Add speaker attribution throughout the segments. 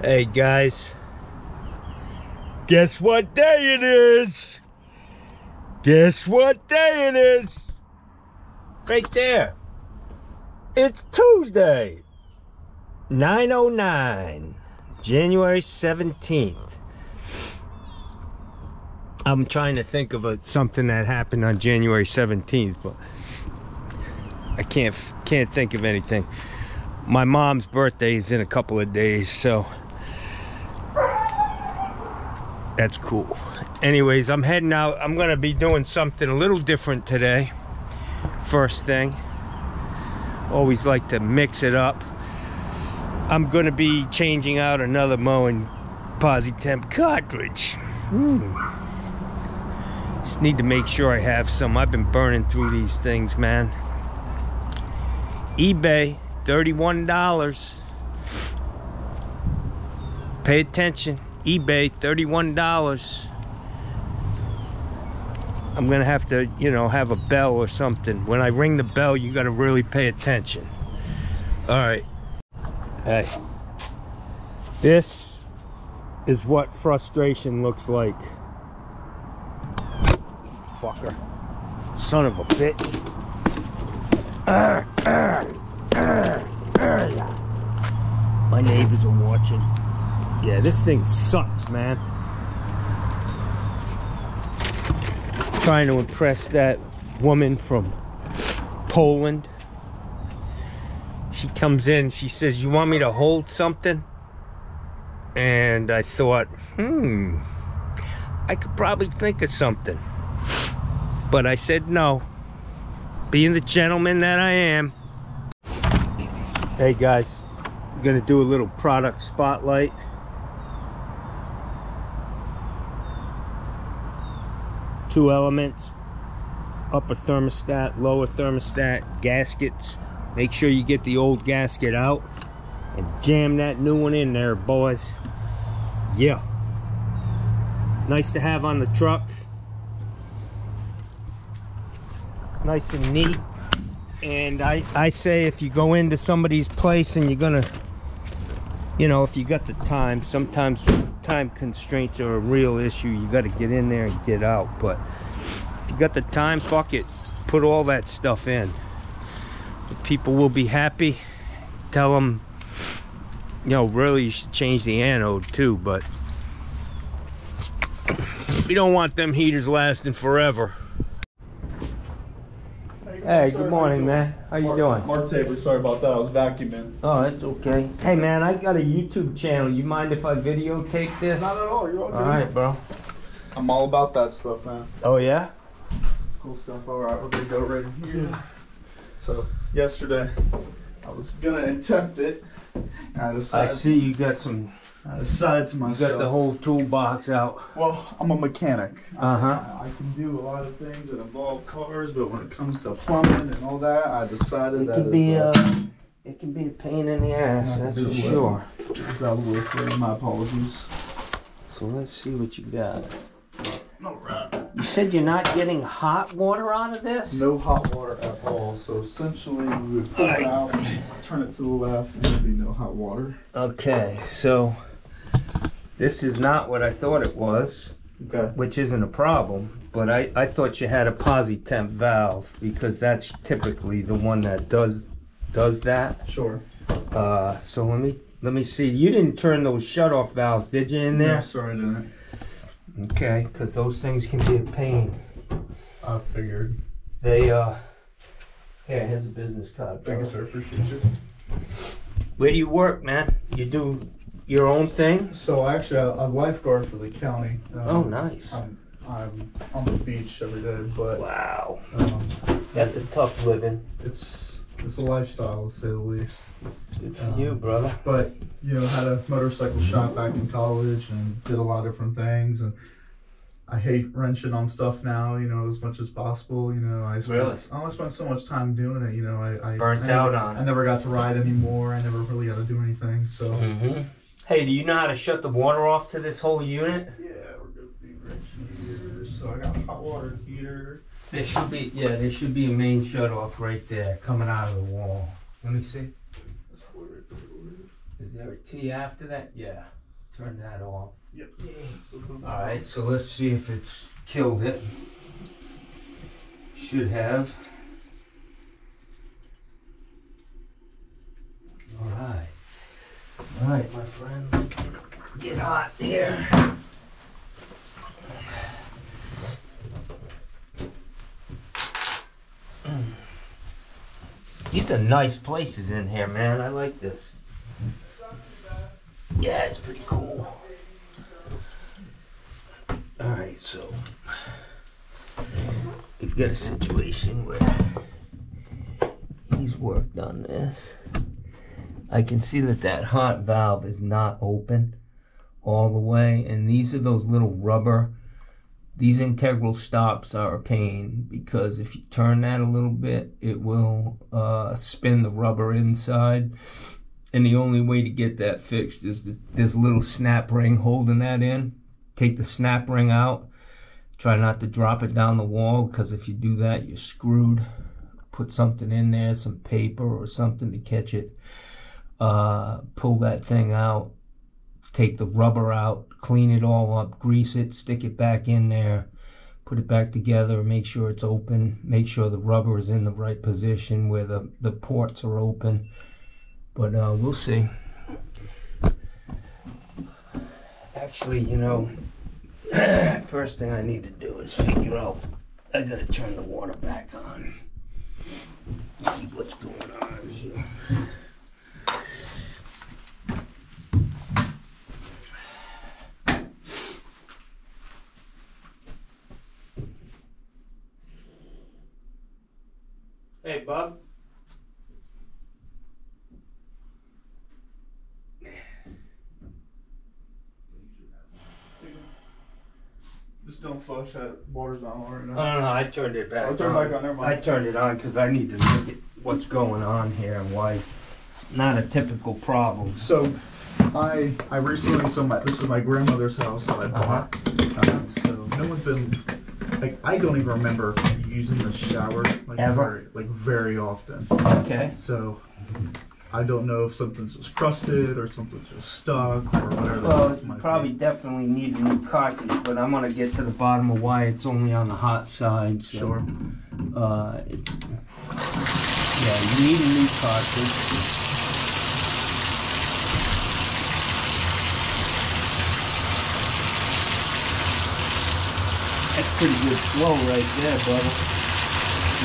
Speaker 1: Hey guys, guess what day it is? Guess what day it is? Right there. It's Tuesday, 909, January 17th. I'm trying to think of a, something that happened on January 17th, but I can't can't think of anything. My mom's birthday is in a couple of days, so that's cool. Anyways, I'm heading out. I'm gonna be doing something a little different today. First thing, always like to mix it up. I'm gonna be changing out another Moen Posi-Temp cartridge. Hmm. Just need to make sure I have some. I've been burning through these things, man. eBay, $31. Pay attention. eBay, $31. I'm gonna have to, you know, have a bell or something. When I ring the bell, you gotta really pay attention. All right. Hey. This is what frustration looks like. Fucker. Son of a bitch. Arr, arr, arr. My neighbors are watching. Yeah, this thing sucks, man. Trying to impress that woman from Poland. She comes in, she says, You want me to hold something? And I thought, hmm, I could probably think of something. But I said no. Being the gentleman that I am. Hey guys, I'm gonna do a little product spotlight. Two elements, upper thermostat, lower thermostat, gaskets. Make sure you get the old gasket out and jam that new one in there, boys. Yeah. Nice to have on the truck. Nice and neat. And I, I say if you go into somebody's place and you're gonna, you know, if you got the time, sometimes time constraints are a real issue. You gotta get in there and get out. But if you got the time, fuck it. Put all that stuff in. The people will be happy. Tell them, you know, really you should change the anode too, but we don't want them heaters lasting forever. Hey, good morning, man. How you
Speaker 2: Mark,
Speaker 1: doing?
Speaker 2: Mark Tabor, sorry about that. I was vacuuming.
Speaker 1: Oh, that's okay. Hey, man, I got a YouTube channel. You mind if I videotape this?
Speaker 2: Not at all. You're all good.
Speaker 1: All right, bro.
Speaker 2: I'm all about that stuff, man.
Speaker 1: Oh, yeah?
Speaker 2: Cool stuff. All right, we're gonna go right here. So yesterday, I was gonna attempt it, and I
Speaker 1: I see you got some,
Speaker 2: I decided to
Speaker 1: you
Speaker 2: myself.
Speaker 1: got the whole toolbox out.
Speaker 2: well, I'm a mechanic.
Speaker 1: Uh-huh.
Speaker 2: I, I can do a lot of things that involve cars, but when it comes to plumbing and all that, I decided
Speaker 1: It
Speaker 2: that
Speaker 1: can be,
Speaker 2: is,
Speaker 1: uh, it can be a pain in the ass, that's for sure.
Speaker 2: it's out of the way. My apologies.
Speaker 1: So let's see what you got.
Speaker 2: All right.
Speaker 1: You said you're not getting hot water out of this?
Speaker 2: No hot water at all. So essentially, we would pull it out, turn it to the left, and there'd be no hot water.
Speaker 1: Okay, so this is not what I thought it was.
Speaker 2: Okay.
Speaker 1: which isn't a problem, but I, I thought you had a posi-temp valve because that's typically the one that does does that.
Speaker 2: Sure.
Speaker 1: Uh, so let me let me see. You didn't turn those shut-off valves, did you, in
Speaker 2: No,
Speaker 1: there?
Speaker 2: sorry, I didn't.
Speaker 1: Okay, because those things can be a pain.
Speaker 2: I figured.
Speaker 1: They uh, here, here's a business card.
Speaker 2: Thank you, sir. Appreciate you.
Speaker 1: Where do you work, man? You do your own thing?
Speaker 2: So actually, I- I'm a lifeguard for the county. Um,
Speaker 1: Oh, nice.
Speaker 2: I'm I'm on the beach every day, but
Speaker 1: Wow,
Speaker 2: um,
Speaker 1: that's a tough living.
Speaker 2: it's it's a lifestyle to say the least.
Speaker 1: Good for you, brother.
Speaker 2: But you know, had a motorcycle shop back in college and did a lot of different things and. I hate wrenching on stuff now, you know, as much as possible. You know, I spent,
Speaker 1: Really?
Speaker 2: I only spent so much time doing it. You know, I, I
Speaker 1: Burnt
Speaker 2: I
Speaker 1: out
Speaker 2: never,
Speaker 1: on it.
Speaker 2: I never got to ride anymore. I never really got to do anything. So
Speaker 1: Mm-hmm. Hey, do you know how to shut the water off to this whole unit?
Speaker 2: yeah, we're gonna be right here. So I got a hot water heater.
Speaker 1: There should be, yeah, there should be a main shut off right there coming out of the wall. Let me see.
Speaker 2: That's way right there.
Speaker 1: Is there a T after that? Yeah. Turn that off.
Speaker 2: Yep.
Speaker 1: Alright, so let's see if it's killed it. Should have. Alright. Alright, my friend. Get hot here. These are nice places in here, man. I like this. Yeah, it's pretty cool. Alright, so we've got a situation where he's worked on this. I can see that that hot valve is not open all the way, and these are those little rubber. These integral stops are a pain because if you turn that a little bit, it will uh, spin the rubber inside. And the only way to get that fixed is that there's a little snap ring holding that in. Take the snap ring out. Try not to drop it down the wall because if you do that, you're screwed. Put something in there, some paper or something to catch it. Uh, pull that thing out. Take the rubber out, clean it all up, grease it, stick it back in there, put it back together, make sure it's open, make sure the rubber is in the right position where the, the ports are open. But uh, we'll see. Actually, you know, first thing I need to do is figure out. I gotta turn the water back on. See what's going on here. Hey, Bob.
Speaker 2: Just don't flush that water's not on right now.
Speaker 1: Oh, no, no, I turned it back
Speaker 2: I'll turn
Speaker 1: on.
Speaker 2: it back on, never
Speaker 1: I turned it on because I need to look at what's going on here and why it's not a typical problem.
Speaker 2: So, I I recently so my this is my grandmother's house that I bought. Uh, so no one's been like I don't even remember using the shower like
Speaker 1: Ever?
Speaker 2: very, like very often.
Speaker 1: Okay.
Speaker 2: So I don't know if something's just crusted or something's just stuck or whatever.
Speaker 1: Well,
Speaker 2: it's
Speaker 1: probably
Speaker 2: be.
Speaker 1: definitely need a new cartridge, but I'm gonna get to the bottom of why it's only on the hot side. So,
Speaker 2: Sure.
Speaker 1: Uh, it, yeah, you need a new cartridge. Pretty good flow right there, brother.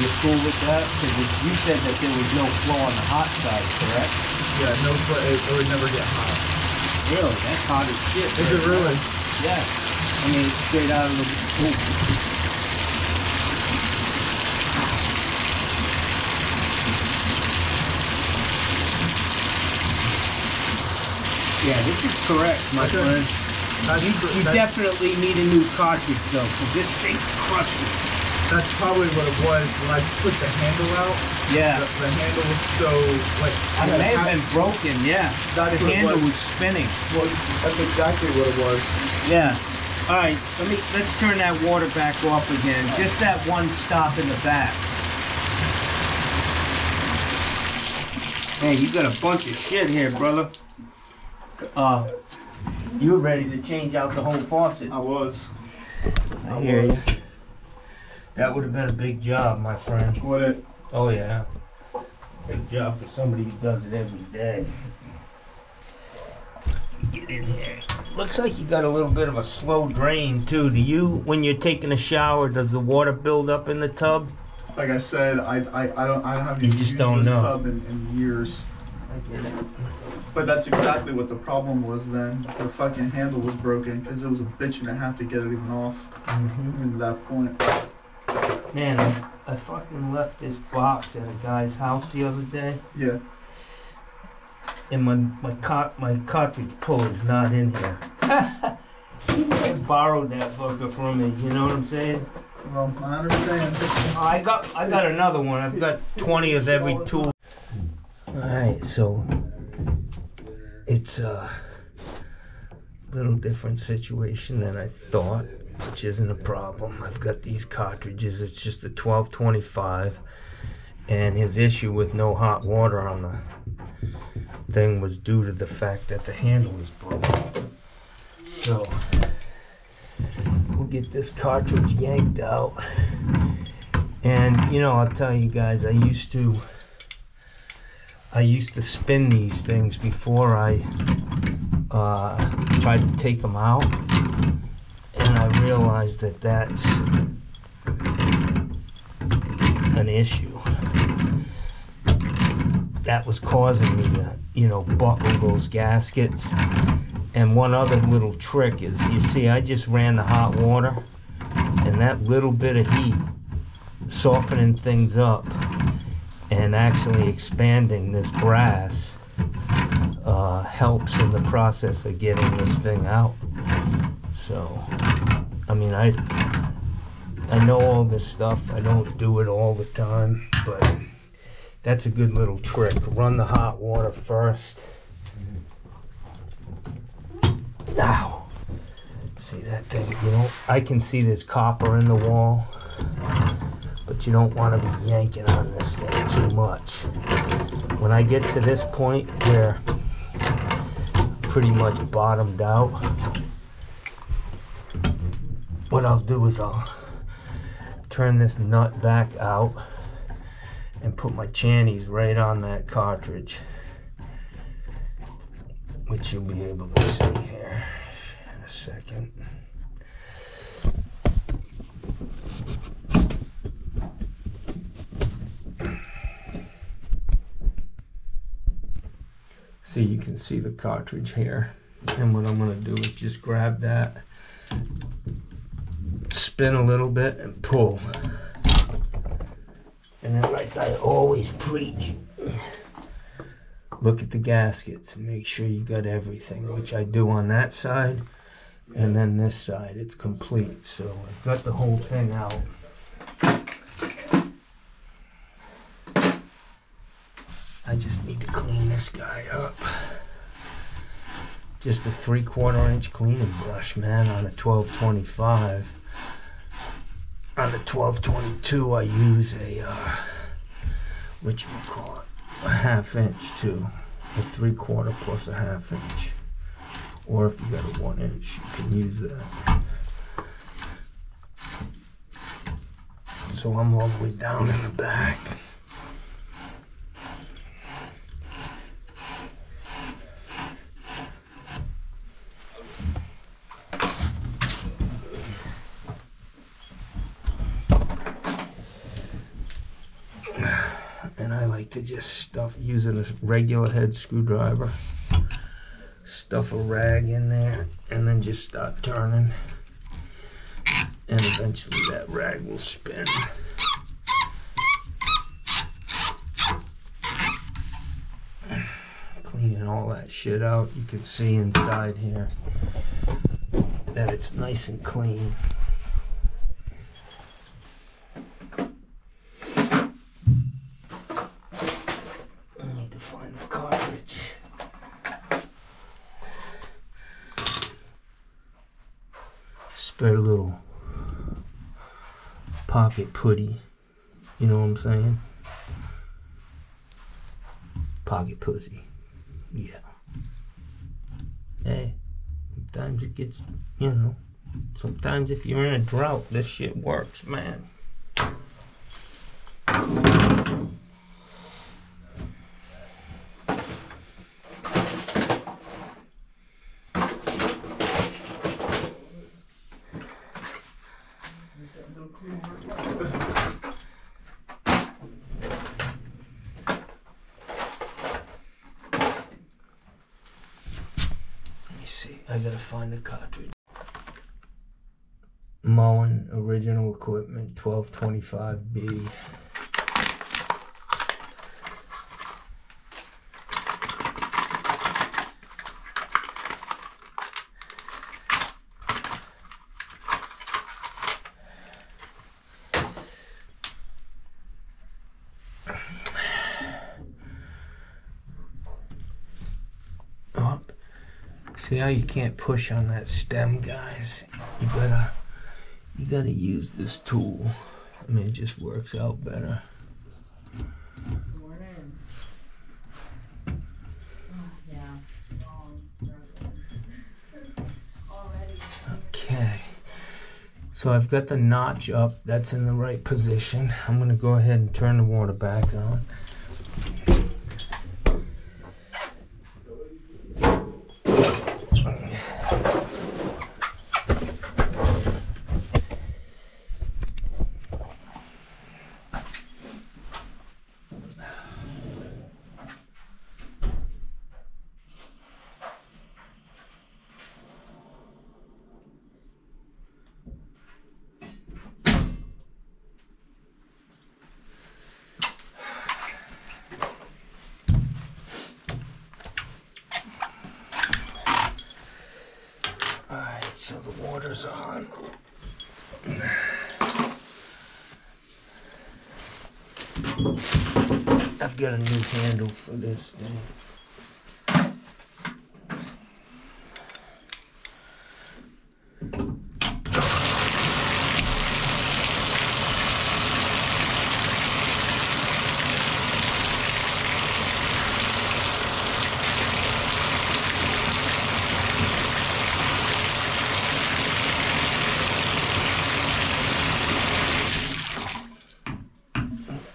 Speaker 1: You cool with that? Because you said that there was no flow on the hot side, correct?
Speaker 2: Yeah, no, flow. it, it would never get hot.
Speaker 1: Really? That's hot as shit.
Speaker 2: Is it really?
Speaker 1: Yeah. I mean, it's straight out of the. Ooh. Yeah, this is correct, my
Speaker 2: Okay.
Speaker 1: friend. You, you
Speaker 2: that-
Speaker 1: definitely need a new cartridge though, because this thing's crusty.
Speaker 2: that's probably what it was when I put the handle out.
Speaker 1: Yeah.
Speaker 2: The, the handle was so like I
Speaker 1: It may have been broken, yeah.
Speaker 2: That's
Speaker 1: the handle
Speaker 2: was.
Speaker 1: was spinning.
Speaker 2: Well, that's exactly what it was.
Speaker 1: Yeah. All right, let me let's turn that water back off again. Just that one stop in the back. Hey, you got a bunch of shit here, brother. Uh, you were ready to change out the whole faucet?
Speaker 2: I was.
Speaker 1: I hear you. That would have been a big job, my friend.
Speaker 2: What it?
Speaker 1: Oh yeah, big job for somebody who does it every day. Get in here. Looks like you got a little bit of a slow drain too. Do you, when you're taking a shower, does the water build up in the tub?
Speaker 2: Like I said, I I, I don't I haven't
Speaker 1: You
Speaker 2: used
Speaker 1: just don't
Speaker 2: this
Speaker 1: know.
Speaker 2: tub in, in years.
Speaker 1: I get it.
Speaker 2: But that's exactly what the problem was then. The fucking handle was broken because it was a bitch and a half to get it even off. Mm-hmm. Even to that point.
Speaker 1: Man, I, I fucking left this box at a guy's house the other day,
Speaker 2: Yeah.
Speaker 1: and my my cart my cartridge puller's not in here. he just borrowed that fucker from me. You know what I'm saying?
Speaker 2: Well, I understand.
Speaker 1: Oh, I got I got another one. I've got 20 of every tool. All right, so it's a little different situation than I thought, which isn't a problem. I've got these cartridges. It's just a 1225 and his issue with no hot water on the thing was due to the fact that the handle is broken. So we'll get this cartridge yanked out. And you know, I'll tell you guys, I used to I used to spin these things before I uh, tried to take them out, and I realized that that's an issue. That was causing me to, you know, buckle those gaskets. And one other little trick is, you see, I just ran the hot water, and that little bit of heat softening things up and actually expanding this brass uh, helps in the process of getting this thing out. So, I mean, I I know all this stuff. I don't do it all the time, but that's a good little trick. Run the hot water first. Now, See that thing? You know, I can see this copper in the wall, but you don't want to be yanking on this thing too much. When I get to this point where pretty much bottomed out, what I'll do is I'll turn this nut back out and put my channies right on that cartridge which you'll be able to see here in a second. So you can see the cartridge here. And what I'm gonna do is just grab that, spin a little bit and pull. And then like I always preach, look at the gaskets and make sure you got everything, which I do on that side. And then this side, it's complete. So I've got the whole thing out. I just need to clean this guy up. Just a three quarter inch cleaning brush, man, on a 1225. On the 1222, I use a, uh, what you call it, a half inch too. A three quarter plus a half inch. Or if you got a one inch, you can use that. So I'm all the way down in the back. and I like to just stuff using a regular head screwdriver. Stuff a rag in there and then just start turning. And eventually that rag will spin. Cleaning all that shit out. You can see inside here that it's nice and clean I need to find the cartridge. Spread a little pocket putty. You know what I'm saying? Pocket pussy. Yeah. Hey, sometimes it gets, you know, sometimes if you're in a drought, this shit works, man. Let me see. I gotta find the cartridge. Moen original equipment 1225B. now you can't push on that stem, guys. You gotta, you gotta use this tool. I mean, it just works out better.
Speaker 3: Okay,
Speaker 1: so I've got the notch up, that's in the right position. I'm gonna go ahead and turn the water back on. Got a new handle for this thing.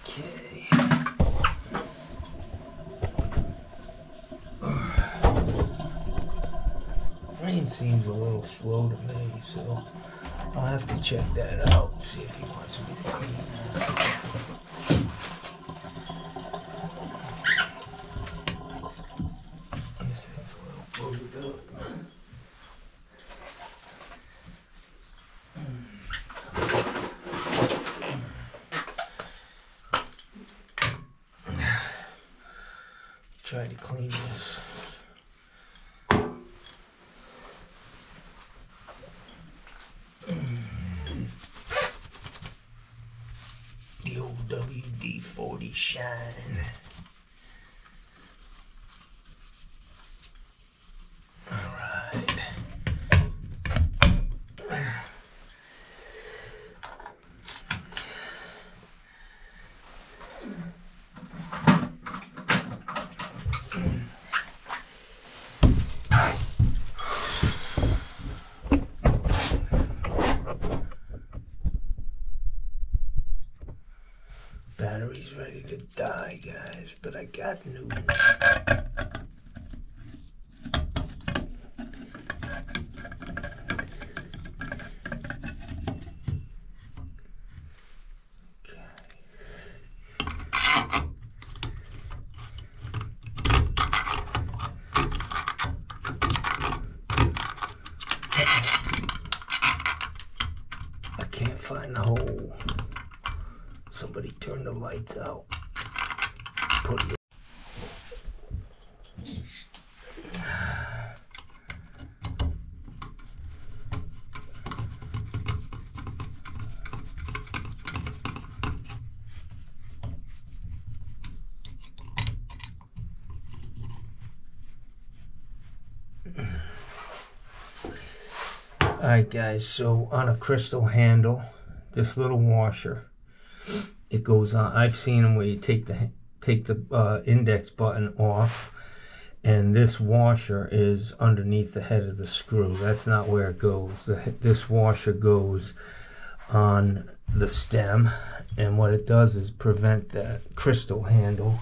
Speaker 1: Okay. Rain seems a little slow to me, so I'll have to check that out. See if he wants me to clean that. This thing's a little booted up. Try to clean this. The old WD-40 shine. All right. Battery's ready to die, guys, but I got news. I can't find the hole. Somebody turn the lights out. Put it. Guys, so on a crystal handle, this little washer, it goes on. I've seen them where you take the take the uh, index button off, and this washer is underneath the head of the screw. That's not where it goes. The, this washer goes on the stem, and what it does is prevent that crystal handle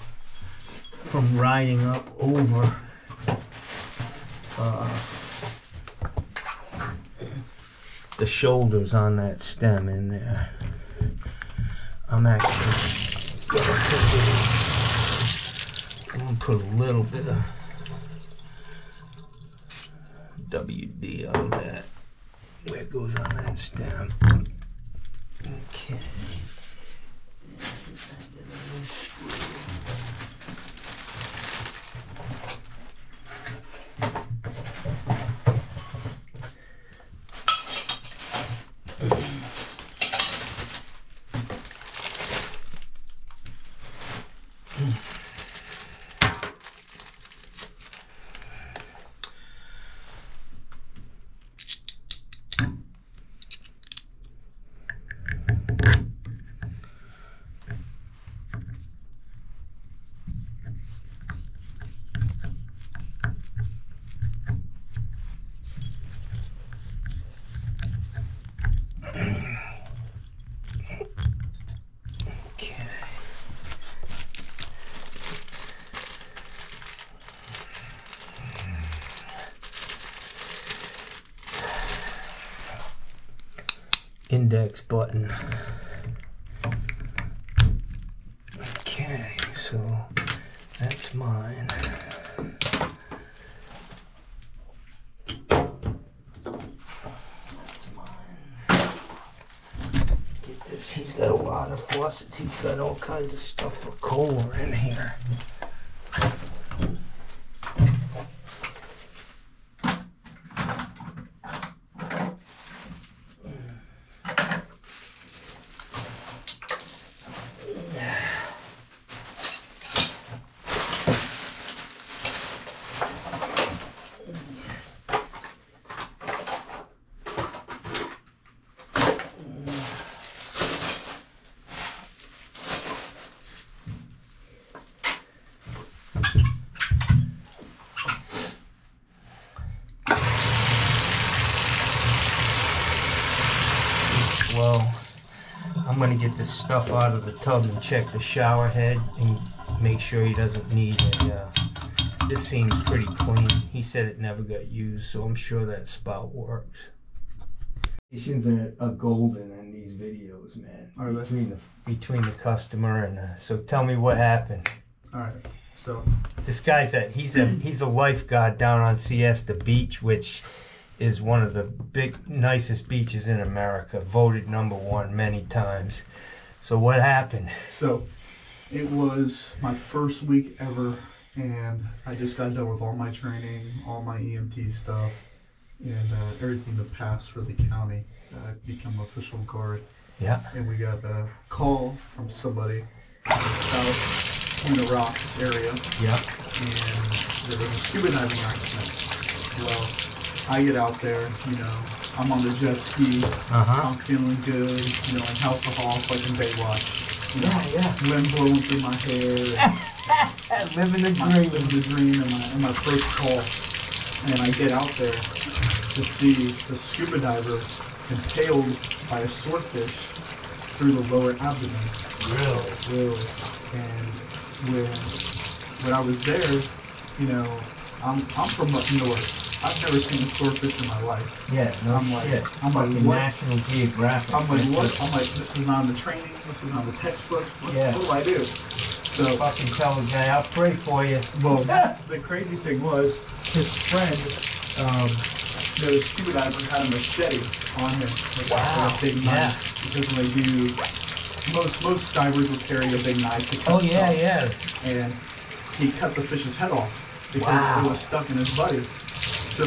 Speaker 1: from riding up over. Uh, the shoulders on that stem in there. I'm actually gonna put a, little bit of WD on that where it goes on that stem. Okay. Index button. Okay, so that's mine. That's mine. Get this, he's got a lot of faucets. He's got all kinds of stuff for Kohler in here. Well, I'm gonna get this stuff out of the tub and check the shower head and make sure he doesn't need a, uh, this seems pretty clean. He said it never got used, so I'm sure that spout works. Patients are, are golden in these videos, man.
Speaker 2: Are they?
Speaker 1: Between the between the customer and uh, so tell me what happened.
Speaker 2: All right. So
Speaker 1: This guy's a he's a he's a lifeguard down on Siesta Beach, which is one of the big nicest beaches in America, voted number one many times. So what happened?
Speaker 2: so it was my first week ever, and I just got done with all my training, all my EMT stuff, and uh, everything to pass for the county. Uh, become official guard.
Speaker 1: Yeah.
Speaker 2: and we got a call from somebody in the south in the rocks area,
Speaker 1: Yeah.
Speaker 2: and there was a scuba diving accident. Well, I get out there, you know, I'm on the jet ski,
Speaker 1: Uh huh.
Speaker 2: I'm feeling good, you know, in Hasselhoff, like in Baywatch. You know,
Speaker 1: Yeah, yeah.
Speaker 2: wind blowing through my hair, and
Speaker 1: Living the dream.
Speaker 2: living the dream, and my, and my first call. And I get out there to see the scuba diver impaled by a swordfish through the lower abdomen.
Speaker 1: Really?
Speaker 2: Really. And when when I was there, you know, I'm I'm from up north. I've never seen a swordfish in my life.
Speaker 1: Yeah. No
Speaker 2: I'm like-
Speaker 1: shit.
Speaker 2: I'm like,
Speaker 1: Fucking
Speaker 2: what?
Speaker 1: National Geographic.
Speaker 2: I'm like, what? I'm like, this is not in the training. This is not in the textbook. What,
Speaker 1: Yeah.
Speaker 2: what do I do? So,
Speaker 1: Fucking tell the guy, I'll pray for you.
Speaker 2: well, the crazy thing was, his friend, um, the scuba diver had a machete on him. Like,
Speaker 1: Wow.
Speaker 2: A big knife.
Speaker 1: Yeah.
Speaker 2: Because when they do, most most divers will carry a big knife to cut
Speaker 1: Oh yeah,
Speaker 2: stuff.
Speaker 1: yeah.
Speaker 2: and he cut the fish's head off because
Speaker 1: Wow.
Speaker 2: it was stuck in his body. So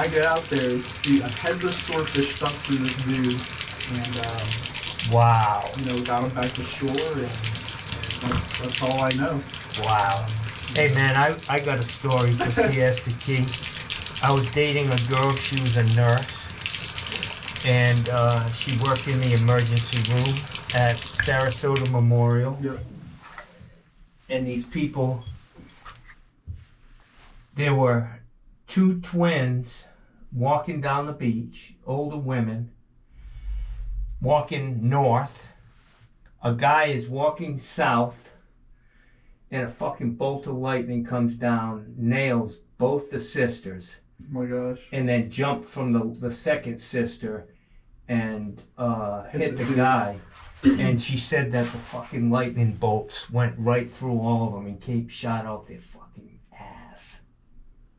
Speaker 2: I get out there and see a headless swordfish stuck through this dude, and um,
Speaker 1: Wow.
Speaker 2: you know got him back to shore, and, and that's, that's all I know.
Speaker 1: Wow. Hey man, I, I got a story Siesta Key. I was dating a girl, she was a nurse, and uh, she worked in the emergency room at Sarasota Memorial.
Speaker 2: Yep.
Speaker 1: And these people, there were two twins walking down the beach, older women, walking north. A guy is walking south and a fucking bolt of lightning comes down, nails both the sisters,
Speaker 2: Oh my gosh.
Speaker 1: and then jumped from the, the second sister and uh,
Speaker 2: Hit the
Speaker 1: guy. And she said that the fucking lightning bolts went right through all of them and Cape shot out their.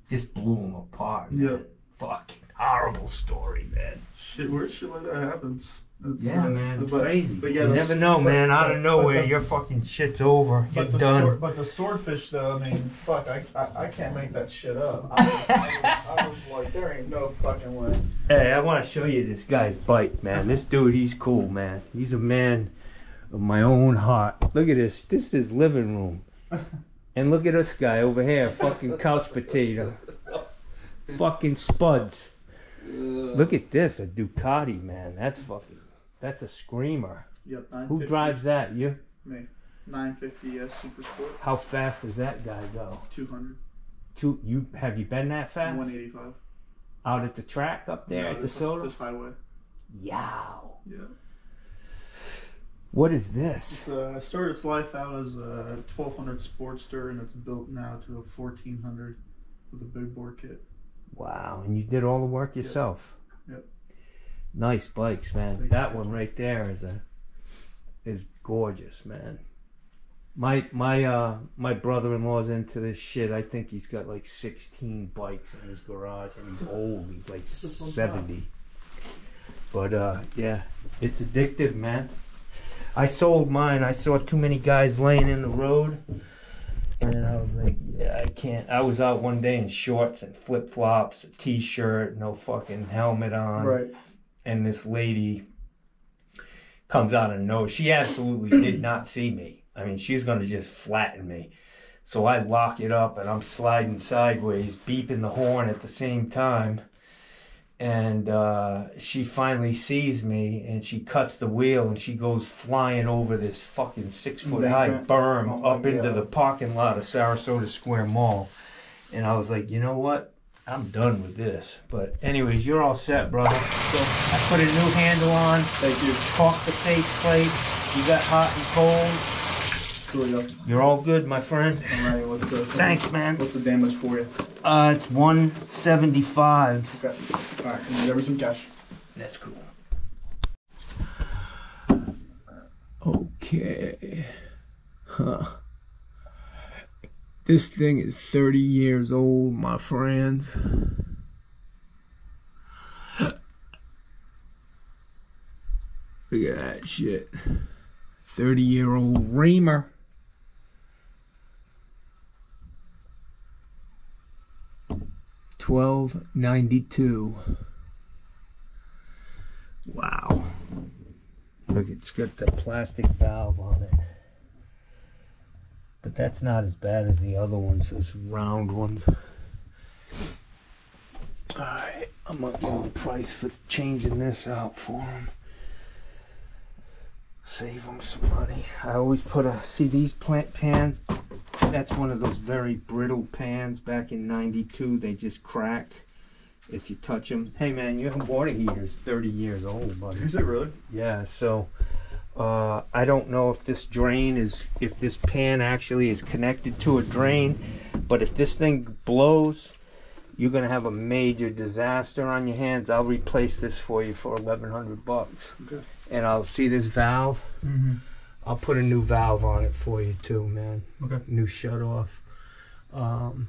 Speaker 1: Just blew him apart. Man.
Speaker 2: Yeah.
Speaker 1: Fucking horrible story, man.
Speaker 2: Shit, weird shit like that happens. It's,
Speaker 1: Yeah,
Speaker 2: uh,
Speaker 1: man, it's
Speaker 2: but-
Speaker 1: crazy.
Speaker 2: But yeah,
Speaker 1: you
Speaker 2: the
Speaker 1: never know,
Speaker 2: but-
Speaker 1: man. Out of nowhere,
Speaker 2: the-
Speaker 1: your fucking shit's over. You're done.
Speaker 2: sword, but the swordfish, though, I mean, fuck, I, I, I can't make that shit up. I was, I, was, I was like, there ain't no fucking way.
Speaker 1: Hey, I want to show you this guy's bike, man. This dude, he's cool, man. He's a man of my own heart. Look at this. This is living room. And look at this guy over here, fucking couch potato. Fucking spuds. Look at this, a Ducati, man. That's fucking, that's a screamer.
Speaker 2: Yep,
Speaker 1: Who drives that? You?
Speaker 2: Me. 950 S Super Sport,
Speaker 1: How fast does that guy go?
Speaker 2: 200,
Speaker 1: Two, you have you been that fast?
Speaker 2: 185.
Speaker 1: Out at the track up there
Speaker 2: No,
Speaker 1: at the soda?
Speaker 2: This highway.
Speaker 1: Yow.
Speaker 2: Yeah.
Speaker 1: What is this?
Speaker 2: It uh, started its life out as a 1200 Sportster, and it's built now to a 1400 with a big bore kit.
Speaker 1: Wow, and you did all the work yourself.
Speaker 2: Yep.
Speaker 1: Nice bikes, man. That one right there is a is gorgeous, man. My my uh my brother-in-law's into this shit. I think he's got like 16 bikes in his garage, and he's old. He's like 70. But uh, yeah, it's addictive, man. I sold mine. I saw too many guys laying in the road, and I was like, yeah, I can't. I was out one day in shorts and flip flops, a t-shirt, no fucking helmet on,
Speaker 2: Right.
Speaker 1: and this lady comes out of nowhere. She absolutely did not see me. I mean, she's gonna just flatten me. So I lock it up and I'm sliding sideways, beeping the horn at the same time. And uh, she finally sees me and she cuts the wheel and she goes flying over this fucking six foot high berm
Speaker 2: Oh
Speaker 1: up into the parking lot of Sarasota Square Mall. And I was like, you know what? I'm done with this. But, anyways, you're all set, brother. So I put a new handle on,
Speaker 2: Thank you.
Speaker 1: caulk the face plate. You got hot and cold.
Speaker 2: Coolio.
Speaker 1: You're all good, my friend.
Speaker 2: Alright, what's the
Speaker 1: Thanks, man.
Speaker 2: What's the damage for you?
Speaker 1: Uh, it's 175.
Speaker 2: Okay. Alright, and give me some cash.
Speaker 1: That's cool. Okay. Huh. This thing is 30 years old, my friend. Look at that shit. 30 year old Reamer. Twelve ninety two. Wow. Look, it's got the plastic valve on it. But that's not as bad as the other ones, those round ones. Alright, I'm gonna give him a price for changing this out for him. Save them some money. I always put a, see these plant pans? That's one of those very brittle pans back in 92. They just crack if you touch them. Hey man, your water heater's 30 years old, buddy.
Speaker 2: Is it really?
Speaker 1: Yeah, so uh, I don't know if this drain is, if this pan actually is connected to a drain, but if this thing blows, you're gonna have a major disaster on your hands. I'll replace this for you for 1100 bucks.
Speaker 2: Okay.
Speaker 1: And I'll see this valve.
Speaker 2: Mm-hmm.
Speaker 1: I'll put a new valve on it for you too, man.
Speaker 2: Okay.
Speaker 1: New shut off. Um,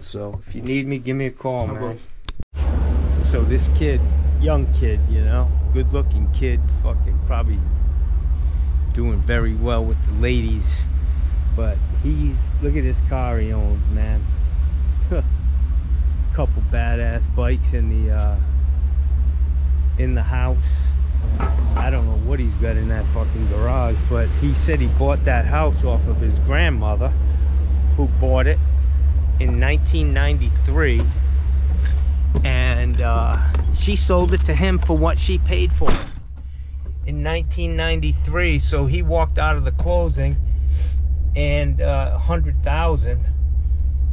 Speaker 1: so if you need me, give me a call,
Speaker 2: I
Speaker 1: man.
Speaker 2: will.
Speaker 1: So this kid, young kid, you know, good looking kid, fucking probably doing very well with the ladies. But he's, look at this car he owns, man. Couple badass bikes in the, uh, in the house. I don't know what he's got in that fucking garage, but he said he bought that house off of his grandmother, who bought it in 1993 and uh, she sold it to him for what she paid for it in 1993 so he walked out of the closing and uh, 100,000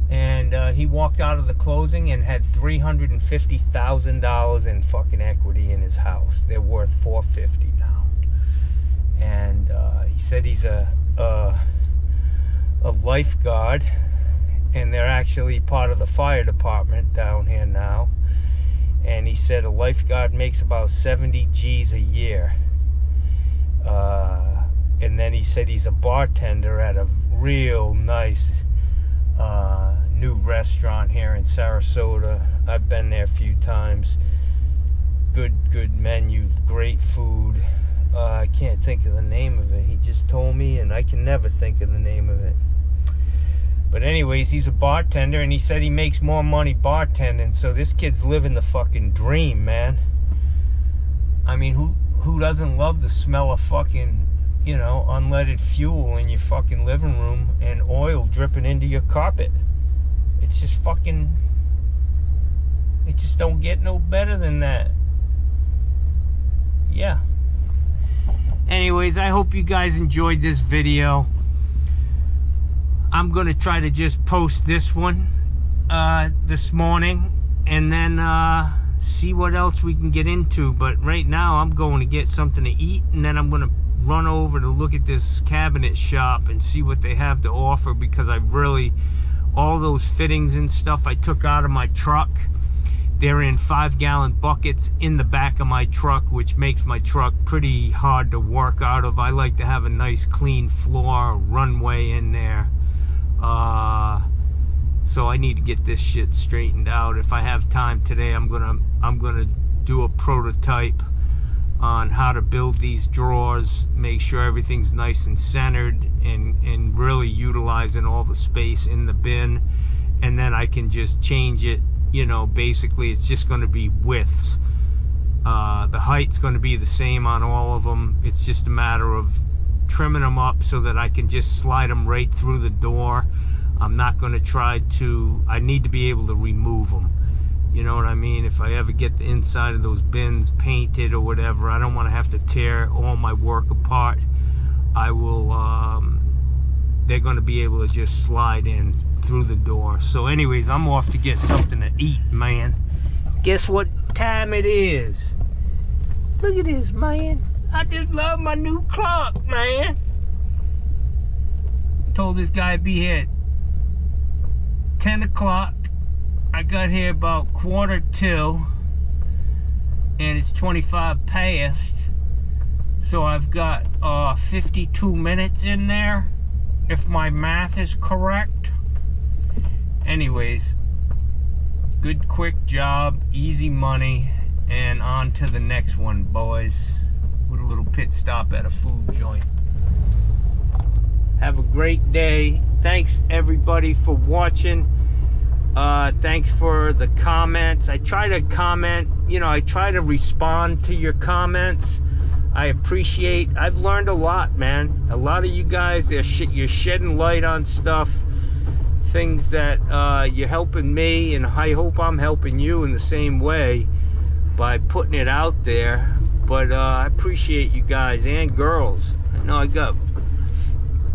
Speaker 1: and uh, he walked out of the closing and had $350,000 in fucking equity in his house they're worth 450 now and uh, he said he's a, a a lifeguard and they're actually part of the fire department down here now. And he said a lifeguard makes about 70 G's a year. Uh, and then he said he's a bartender at a real nice uh, new restaurant here in Sarasota. I've been there a few times. Good, good menu, great food. Uh, I can't think of the name of it. He just told me, and I can never think of the name of it. But anyways, he's a bartender, and he said he makes more money bartending. So this kid's living the fucking dream, man. I mean, who who doesn't love the smell of fucking, you know, unleaded fuel in your fucking living room and oil dripping into your carpet? It's just fucking. It just don't get no better than that. Yeah. Anyways, I hope you guys enjoyed this video. I'm gonna try to just post this one uh, this morning and then uh, see what else we can get into. But right now, I'm going to get something to eat and then I'm gonna run over to look at this cabinet shop and see what they have to offer because I really all those fittings and stuff I took out of my truck they're in five gallon buckets in the back of my truck, which makes my truck pretty hard to work out of. I like to have a nice clean floor, runway in there. Uh, so I need to get this shit straightened out. If I have time today, I'm gonna I'm gonna do a prototype on how to build these drawers, make sure everything's nice and centered and, and really utilizing all the space in the bin. And then I can just change it, you know, basically it's just gonna be widths. Uh, the height's gonna be the same on all of them. It's just a matter of trimming them up so that I can just slide them right through the door. I'm not gonna try to, I need to be able to remove them. You know what I mean? If I ever get the inside of those bins painted or whatever, I don't want to have to tear all my work apart. I will, um, they're going to be able to just slide in through the door. So anyways, I'm off to get something to eat, man. Guess what time it is? Look at this, man. I just love my new clock, man. Told this guy to be here at 10 o'clock I got here about quarter two and it's 25 past so I've got uh, 52 minutes in there if my math is correct. Anyways good quick job easy money and on to the next one boys with a little pit stop at a food joint. Have a great day. Thanks everybody for watching uh, thanks for the comments. I try to comment, you know, I try to respond to your comments. I appreciate, I've learned a lot, man. A lot of you guys, sh you're shedding light on stuff, things that uh, you're helping me, and I hope I'm helping you in the same way by putting it out there. But uh, I appreciate you guys and girls. I know I got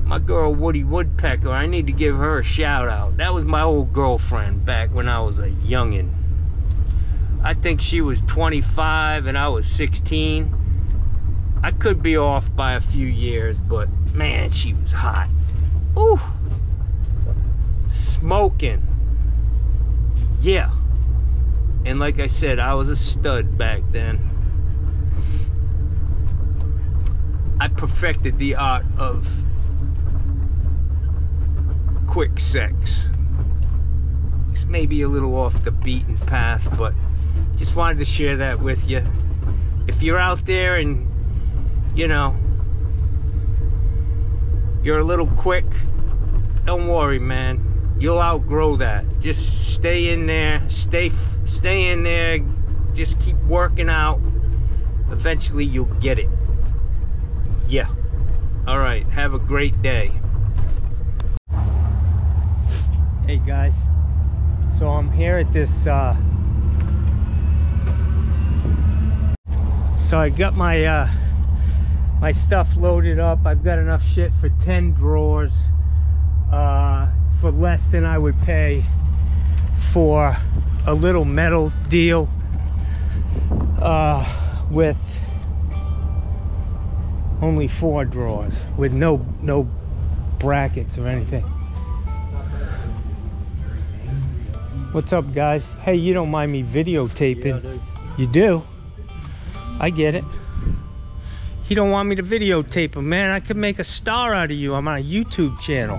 Speaker 1: my girl Woody Woodpecker, I need to give her a shout out. That was my old girlfriend back when I was a youngin'. I think she was 25 and I was 16. I could be off by a few years, but man, she was hot. Ooh. Smoking. Yeah. And like I said, I was a stud back then. I perfected the art of quick sex. It's maybe a little off the beaten path, but just wanted to share that with you. If you're out there and, you know, you're a little quick, don't worry, man. You'll outgrow that. Just stay in there, stay, stay in there, just keep working out. Eventually you'll get it. Yeah. All right, have a great day. Hey guys, so I'm here at this, uh, so I got my, uh, my stuff loaded up. I've got enough shit for 10 drawers, uh, for less than I would pay for a little metal deal, uh, with only four drawers with no, no brackets or anything. What's up, guys? Hey, you don't mind me videotaping? Yeah, you do? I get it. He don't want me to videotape him, man. I could make a star out of you. I'm on a YouTube channel.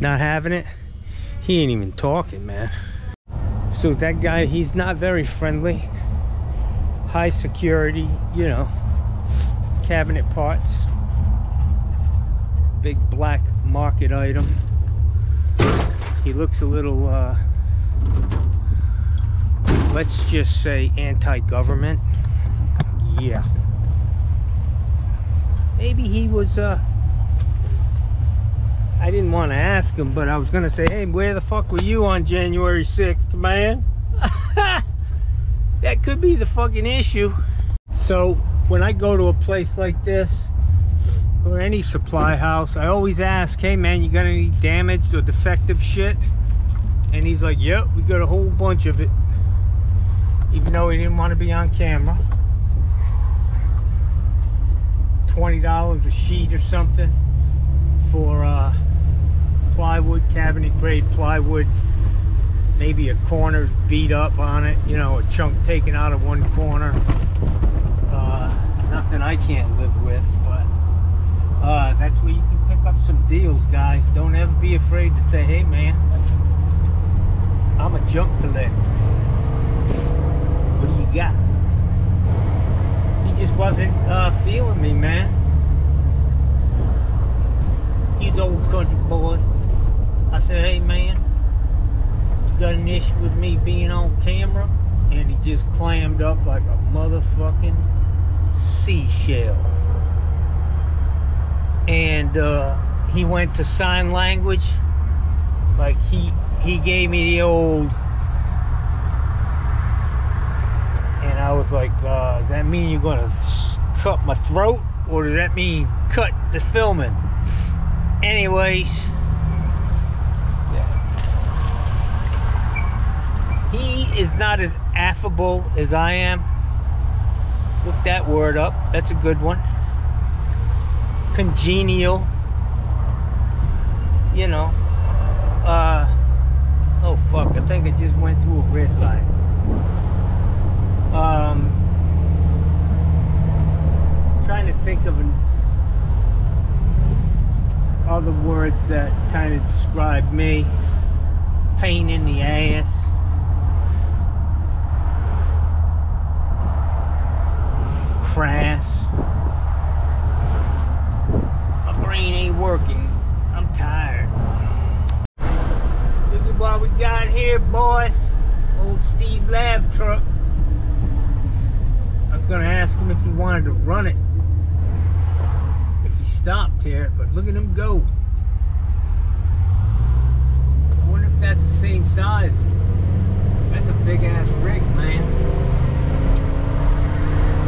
Speaker 1: Not having it? He ain't even talking, man. So that guy, he's not very friendly. High security, you know, cabinet parts. Big black market item. He looks a little, uh, let's just say anti-government. Yeah. Maybe he was, uh, I didn't want to ask him, but I was going to say, hey, where the fuck were you on January 6th, man? that could be the fucking issue. So, when I go to a place like this, or any supply house, I always ask, hey man, you got any damaged or defective shit? And he's like, yep, we got a whole bunch of it. Even though he didn't want to be on camera. $20 a sheet or something for uh, plywood, cabinet grade plywood. maybe a corner's beat up on it, you know, a chunk taken out of one corner. Uh, nothing I can't live with, uh, that's where you can pick up some deals, guys. Don't ever be afraid to say, hey, man, I'm a junk collector. What do you got? He just wasn't uh, feeling me, man. He's old country boy. I said, hey, man, you got an issue with me being on camera? And he just clammed up like a motherfucking seashell. And uh, he went to sign language. Like he he gave me the old and I was like, uh, does that mean you're gonna cut my throat? Or does that mean cut the filming? Anyways, yeah. He is not as affable as I am. Look that word up. That's a good one. Congenial. You know. Uh oh fuck, I think I just went through a red light. Um trying to think of an other words that kind of describe me. Pain in the ass. Crass brain ain't working. I'm tired. Look at what we got here, boys. Old Steve Lab truck. I was gonna ask him if he wanted to run it. If he stopped here, but look at him go. I wonder if that's the same size. That's a big ass rig, man.